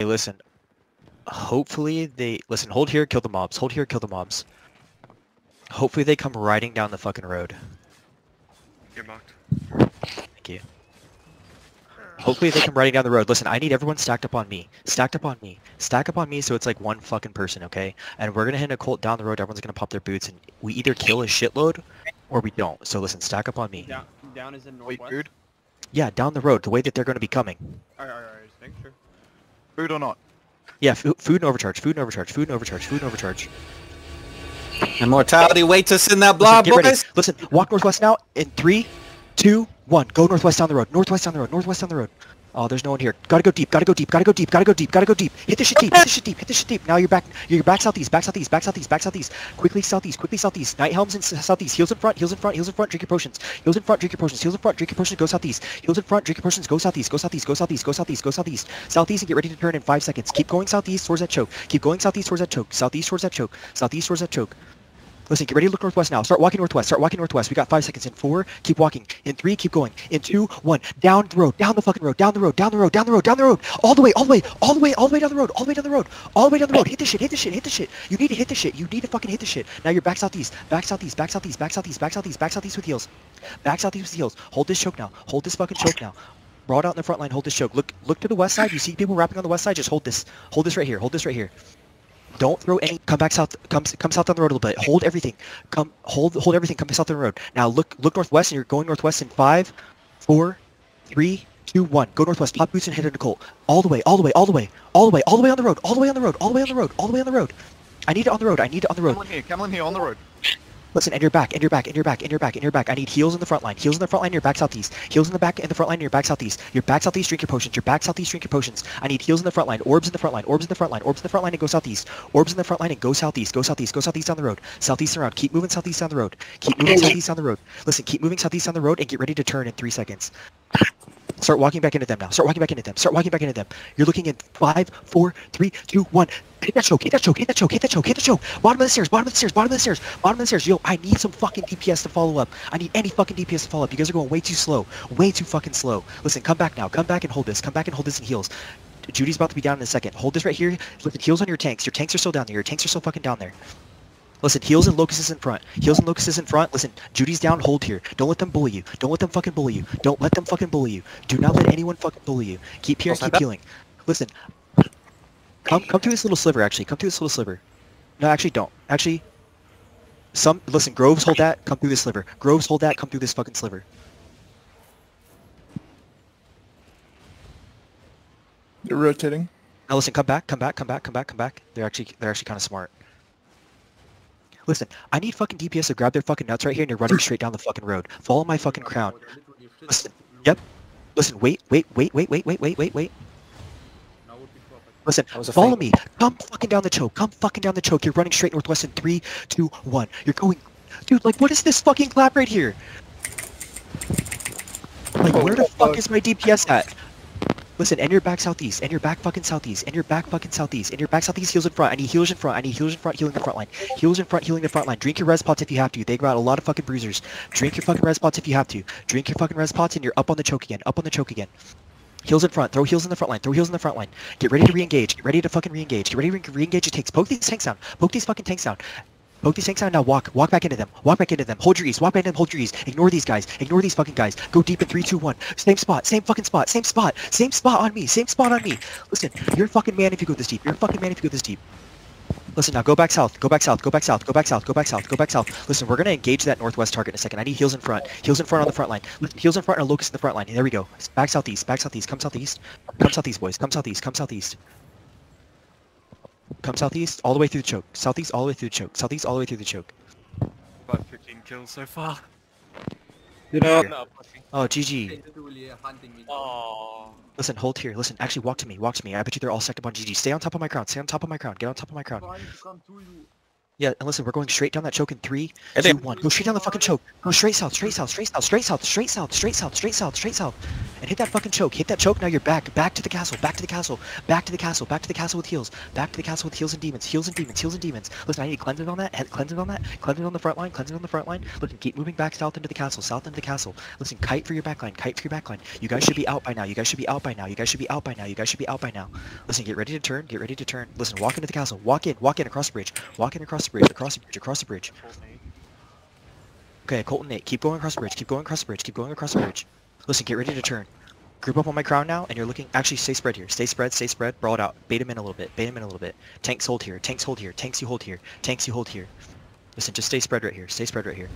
Hey, listen. Hopefully they listen. Hold here, kill the mobs. Hold here, kill the mobs. Hopefully they come riding down the fucking road. You're marked. Thank you. Hopefully they come riding down the road. Listen, I need everyone stacked up on me. Stacked up on me. Stack up on me so it's like one fucking person, okay? And we're gonna hit a cult down the road. Everyone's gonna pop their boots, and we either kill a shitload or we don't. So listen, stack up on me. Down, down is in Wait, northwest. food? Yeah, down the road, the way that they're gonna be coming. Alright, alright, alright, just make sure. Food or not? Yeah, food and overcharge. Food and overcharge. Food and overcharge. Food and overcharge. Immortality waits us in that Listen, blob, get ready. Listen, walk northwest now in three, two, one. Go northwest down the road. Northwest down the road. Northwest down the road. Oh, there's no one here. Gotta go deep. Gotta go deep. Gotta go deep. Gotta go deep. Gotta go deep. Hit the shit deep. Hit the shit deep. Hit the shit deep. Now you're back. You're back southeast. Back southeast. Back southeast. Back southeast. Quickly southeast. Quickly southeast. Knight helms in southeast. Heals in front. Heals in front. Heals in front. Drink your potions. Heals in front. Drink your potions. Heals in front. Drink your potions. Go southeast. Heals in front. Drink your potions. Go southeast. Go southeast. Go southeast. Go southeast. Go southeast. Southeast and get ready to turn in five seconds. Keep going southeast towards that choke. Keep going southeast towards that choke. Southeast towards that choke. Southeast towards that choke. Listen, get ready to look northwest now. Start walking northwest. Start walking northwest. We got five seconds. In four, keep walking. In three, keep going. In two, one, down the road, down the fucking road, down the road, down the road, down the road, down the road, all the way, all the way, all the way, all the way down the road, all the way down the road, all the way down the road. Hit the shit, hit the shit, hit the shit. You need to hit the shit. You need to fucking hit the shit. Now you're back southeast, back southeast, back southeast, back southeast, back southeast, back southeast with heals. Back southeast with heals. Hold this choke now. Hold this fucking choke now. Broad out in the front line. Hold this choke. Look, look to the west side. You see people rapping on the west side. Just hold this. Hold this right here. Hold this right here. Don't throw any. Come back south. Come come south on the road a little bit. Hold everything. Come hold hold everything. Come south on the road. Now look look northwest, and you're going northwest in five, four, three, two, one. Go northwest. Pop boots and hit a Nicole. All the way. All the way. All the way. All the way. All the way on the road. All the way on the road. All the way on the road. All the way on the road. I need it on the road. I need it on the road. Camelin here, Camelin here, on the road. Listen, and you're back, and you're back, and you're back, and you're back, and you're back. I need heals in the front line. Heals in the front line, you're back southeast. Heals in the back, in the front line, you're back southeast. You're back southeast, drink your potions. You're back southeast, drink your potions. I need heals in the front line. Orbs in the front line. Orbs in the front line. Orbs in the front line, and go southeast. Orbs in the front line, and go southeast. Go southeast. Go southeast down the road. Southeast around. Keep moving southeast down the road. Keep moving southeast down the road. Listen, keep moving southeast down the road, and get ready to turn in three seconds. Start walking back into them now. Start walking back into them. Start walking back into them. You're looking in five, four, three, two, one. Hit that choke, hit that choke, hit that choke, hit that choke, hit the choke. Bottom of the stairs, bottom of the stairs, bottom of the stairs, bottom of the stairs. Yo, I need some fucking DPS to follow up. I need any fucking DPS to follow up. You guys are going way too slow. Way too fucking slow. Listen, come back now. Come back and hold this. Come back and hold this in heals. Judy's about to be down in a second. Hold this right here. Listen, heals on your tanks. Your tanks are still down there. Your tanks are still fucking down there. Listen, heals and locusts in front. Heals and locusts in front. Listen, Judy's down. Hold here. Don't let them bully you. Don't let them fucking bully you. Don't let them fucking bully you. Do not let anyone fucking bully you. Keep here and keep stand healing. Listen, come come through this little sliver. Actually, come through this little sliver. No, actually, don't. Actually, some listen. Groves hold that. Come through this sliver. Groves hold that. Come through this fucking sliver. They're rotating. Now listen. Come back. Come back. Come back. Come back. Come back. They're actually they're actually kind of smart. Listen, I need fucking DPS to grab their fucking nuts right here and you're running straight down the fucking road. Follow my fucking crown. Listen, yep. Listen, wait, wait, wait, wait, wait, wait, wait, wait, wait. Listen, That was a follow me. Come fucking down the choke. Come fucking down the choke. You're running straight northwest in three, two, one. You're going, dude. Like, what is this fucking clap right here? Like, where the fuck is my DPS at? Listen, and you're back southeast, and you're back fucking southeast, and you're back fucking southeast, and you're back southeast, heals in front. I need heals in front. I need heals in front, healing the front line. Heals in front, healing the front line. Drink your res pots if you have to. They got a lot of fucking bruisers. Drink your fucking res pots if you have to. Drink your fucking res pots, and you're up on the choke again. Up on the choke again. Heals in front. Throw heals in the front line. Throw heals in the front line. Get ready to re-engage. Get ready to fucking re-engage. Get ready to re- re-engage your tanks. Poke these tanks down. Poke these fucking tanks down. Poke these tanks down now. Walk. Walk back into them. Walk back into them. Hold your ease. Walk back into them. Hold your ease. Ignore these guys. Ignore these fucking guys. Go deep in three, two, one. Same spot. Same fucking spot. Same spot. Same spot on me. Same spot on me. Listen, you're a fucking man if you go this deep. You're a fucking man if you go this deep. Listen now, go back south, go back south, go back south, go back south, go back south, go back south. Listen, we're gonna engage that northwest target in a second. I need heals in front. Heals in front on the front line. Listen, heals in front and a locust in the front line. There we go. Back southeast, back southeast, come southeast. Come southeast, boys. Come southeast, come southeast. Come southeast, all the way through the choke. Southeast, all the way through the choke. Southeast, all the way through the choke. About 15 kills so far. You know, Oh, GG. Oh. Listen, hold here. Listen, actually walk to me, walk to me. I bet you they're all stacked up on GG. Stay on top of my crown, stay on top of my crown. Get on top of my crown. Yeah, and listen, we're going straight down that choke in three, and two, one. Go straight down the fucking choke. Go straight south, straight south, straight south, straight south, straight south, straight south, straight south, straight south. And hit that fucking choke. Hit that choke. Now you're back. Back to the castle. Back to the castle. Back to the castle. Back to the castle with heals. Back to the castle with heals and demons. Heals and demons. Heals and demons. Listen, I need cleansing on that. Cleansing on that. Cleansing on the front line. Cleansing on the front line. Listen, keep moving back south into the castle. South into the castle. Listen, kite for your back line. Kite for your back line. You guys should be out by now. You guys should be out by now. You guys should be out by now. You guys should be out by now. Listen, get ready to turn. Get ready to turn. Listen, walk into the castle. Walk in. Walk in across the bridge. Walk in across the bridge. Across the bridge. Across the bridge. Okay, Colton Nate, keep going across the bridge. Keep going across the bridge. Keep going across the bridge. Listen, get ready to turn. Group up on my crown now, and you're looking. Actually, stay spread here. Stay spread. Stay spread. Brawl it out. Bait him in a little bit. Bait him in a little bit. Tanks hold here. Tanks hold here. Tanks you hold here. Tanks you hold here. Listen, just stay spread right here. Stay spread right here.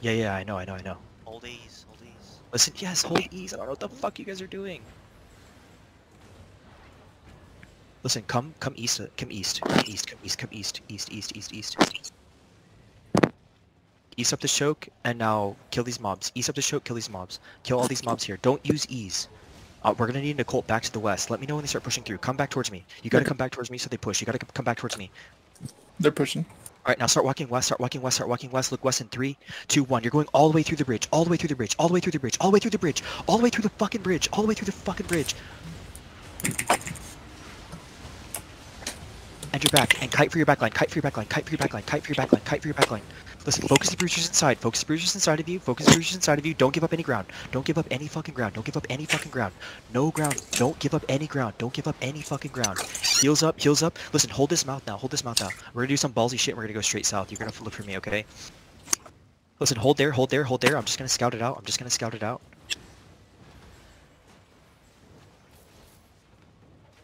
Yeah, yeah, I know, I know, I know. Hold these, hold these. Listen, yes, hold ease. I don't know what the fuck you guys are doing. Listen, come, come east, come east, come east, come east, come east, east, east, east, east. East up the choke, and now kill these mobs. East up the choke, kill these mobs. Kill all these mobs here. Don't use ease. Uh, we're gonna need Nicole back to the west. Let me know when they start pushing through. Come back towards me. You gotta come back towards me so they push. You gotta come back towards me. They're pushing. All right, now start walking west, start walking west, start walking west. Look west in three, two, one. You're going all the way through the bridge, all the way through the bridge, all the way through the bridge, all the way through the bridge, all the way through the fucking bridge, all the way through the fucking bridge. And you're back, and kite for your backline, kite for your backline, kite for your backline, kite for your backline, kite for your backline. Listen, focus the bruisers inside, focus the bruisers inside of you, focus the bruisers inside of you. Don't give up any ground. Don't give up any fucking ground. Don't give up any fucking ground. No ground. Don't give up any ground. Don't give up any fucking ground. Heals up, heals up. Listen, hold this mouth now, hold this mouth now. We're gonna do some ballsy shit and we're gonna go straight south. You're gonna look for me, okay? Listen, hold there, hold there, hold there. I'm just gonna scout it out. I'm just gonna scout it out.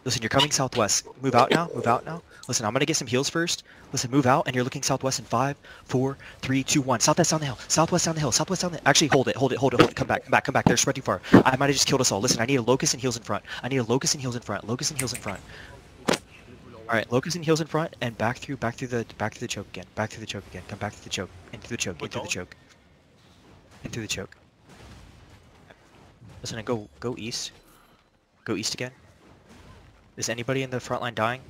Listen, you're coming southwest. Move out now, move out now. Listen, I'm gonna get some heals first. Listen, move out, and you're looking southwest in five, four, three, two, one. Southwest down the hill. Southwest down the hill. Southwest down the. Actually, hold it, hold it, hold it, hold it. Come back, come back, come back. They're spread too far. I might have just killed us all. Listen, I need a locust and heals in front. I need a locust and heals in front. Locust and heals in front. All right, locust and heals in front, and back through, back through the, back through the choke again. Back through the choke again. Come back through the choke. Into the choke. Into the choke. Into the choke. Listen, and go, go east. Go east again. Is anybody in the front line dying?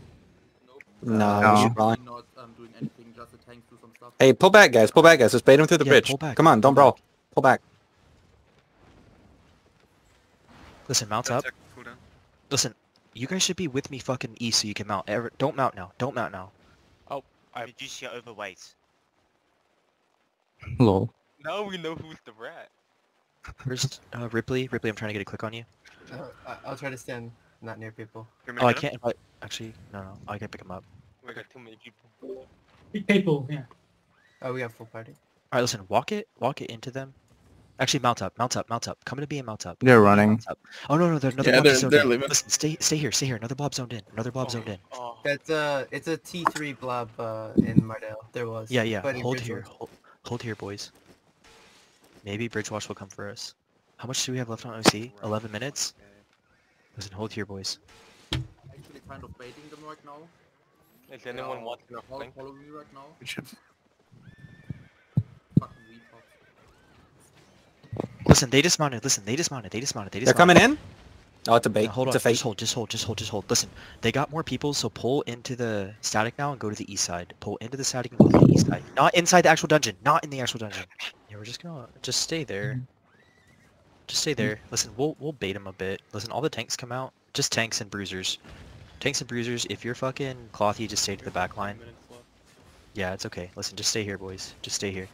No. No. we should run. not um, doing anything, just the tanks do some stuff. Hey, pull back, guys. Pull back, guys. Let's bait him through the Yeah, bridge. pull back, Come on, don't pull brawl. Pull back. Listen, mount up. Attack cooldown. Listen, you guys should be with me fucking east so you can mount. Ever, don't mount now. Don't mount now. Oh, I... Reduce your overweight. Lol. Now we know who's the rat. Where's uh, Ripley? Ripley, I'm trying to get a click on you. I- I'll try to stand not near people. Oh, I can't invite. Actually, no, no. I can pick him up. We got too many people. People, yeah. Oh, we have full party. All right, listen. Walk it. Walk it into them. Actually, mount up. Mount up. Mount up. Come to B and mount up. They're running. Up. Oh no, no. There's another Yeah, blob they're- zoned they're in. leaving. Listen, stay, stay here. Stay here. Another blob zoned in. Another blob zoned in. Oh, That's a it's a T3 blob uh, in Mardale. There was. Yeah, yeah. But in Hold here. Hold, hold here, boys. Maybe Bridgewatch will come for us. How much do we have left on OC? 11 minutes. Listen, hold here, boys. actually kind of baiting them right now. Is anyone watching our flank? Follow me right now. Fucking retards. Listen, they dismounted. Listen, they dismounted. They dismounted. They dismounted. They're coming in? Oh, it's a bait. Now, hold on. it's a fake. Just hold. Just hold. Just hold. Just hold. Listen, they got more people, so pull into the static now and go to the east side. Pull into the static and go to the east side. Not inside the actual dungeon. Not in the actual dungeon. Yeah, we're just gonna just stay there. Mm-hmm. Just stay hmm. there. Listen, we'll we'll bait them a bit. Listen, all the tanks come out. Just tanks and bruisers. Tanks and bruisers. If you're fucking clothy, just stay to the back line. Yeah, it's okay. Listen, just stay here, boys. Just stay here.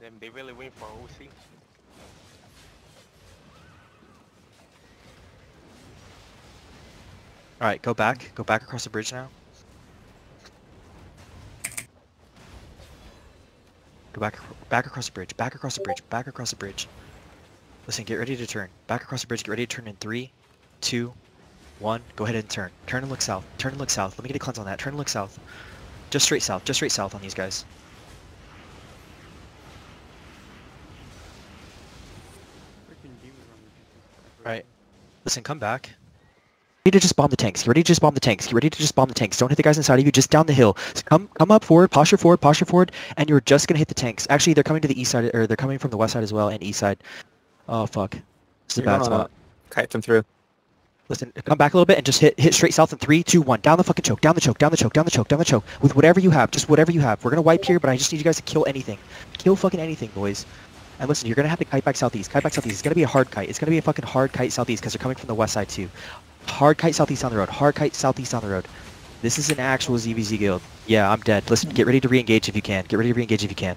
Then they really win for OC. All right, go back. Go back across the bridge now. Go back, back across the bridge. Back across the bridge. Back across the bridge. Listen, get ready to turn. Back across the bridge. Get ready to turn in three, two, one. Go ahead and turn. Turn and look south. Turn and look south. Let me get a cleanse on that. Turn and look south. Just straight south. Just straight south on these guys. Right. Listen, come back. Ready to just bomb the tanks. Get ready to just bomb the tanks. Get ready to just bomb the tanks. Don't hit the guys inside of you. Just down the hill. So come, come up forward. Posture forward. Posture forward. And you're just gonna hit the tanks. Actually, they're coming to the east side, or they're coming from the west side as well, and east side. Oh fuck. This is a bad spot. Kite them through. Listen, come back a little bit and just hit hit straight south in three, two, one. Down the fucking choke, down the choke, down the choke, down the choke, down the choke. With whatever you have, just whatever you have. We're gonna wipe here, but I just need you guys to kill anything. Kill fucking anything, boys. And listen, you're gonna have to kite back southeast. Kite back southeast. It's gonna be a hard kite. It's gonna be a fucking hard kite southeast because they're coming from the west side too. Hard kite southeast on the road. Hard kite southeast on the road. This is an actual ZVZ guild. Yeah, I'm dead. Listen, get ready to re-engage if you can. Get ready to re-engage if you can.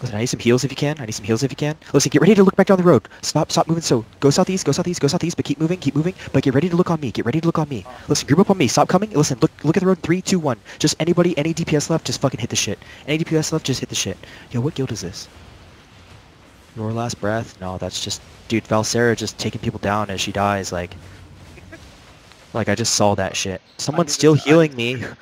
Listen, I need some heals if you can. I need some heals if you can. Listen, get ready to look back down the road. Stop, stop moving. So go southeast, go southeast, go southeast, but keep moving, keep moving. But get ready to look on me. Get ready to look on me. Listen, group up on me. Stop coming. Listen, look, look at the road. Three, two, one. Just anybody, any DPS left, just fucking hit the shit. Any DPS left, just hit the shit. Yo, what guild is this? Your last breath? No, that's just, dude. Valsera just taking people down as she dies. Like, like I just saw that shit. Someone's still healing me.